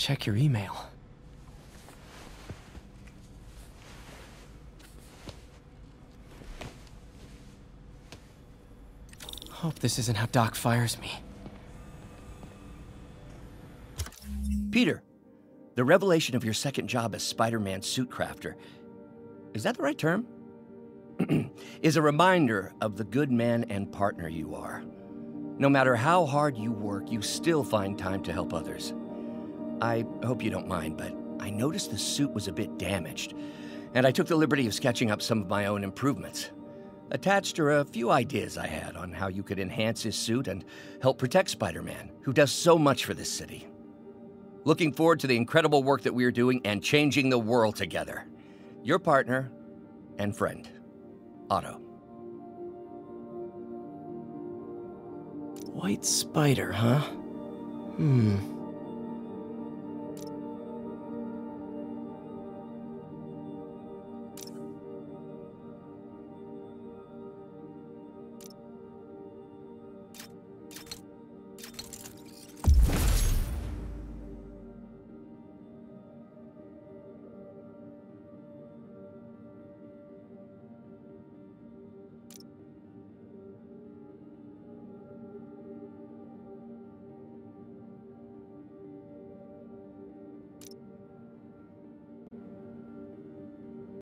Check your email. Hope this isn't how Doc fires me. Peter, the revelation of your second job as Spider Man suit crafter is that the right term? is a reminder of the good man and partner you are. No matter how hard you work, you still find time to help others. I hope you don't mind, but I noticed the suit was a bit damaged, and I took the liberty of sketching up some of my own improvements. Attached are a few ideas I had on how you could enhance his suit and help protect Spider Man, who does so much for this city. Looking forward to the incredible work that we are doing and changing the world together. Your partner and friend, Otto. White spider, huh? Hmm.